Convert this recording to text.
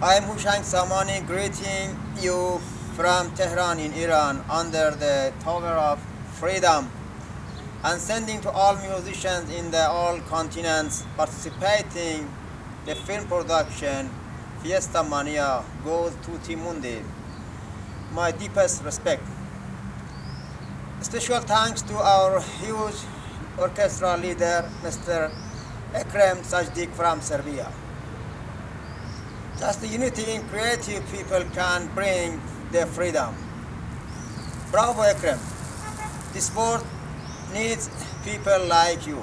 I am Hooshang Samani greeting you from Tehran in Iran under the Tower of Freedom and sending to all musicians in the all continents participating the film production Fiesta Mania goes to TuttiMundi. My deepest respect. Special thanks to our huge orchestra leader, Mr. Ekrem Sajdik from Serbia. Just the unity in creative people can bring the freedom. Bravo Ekrem. This world needs people like you.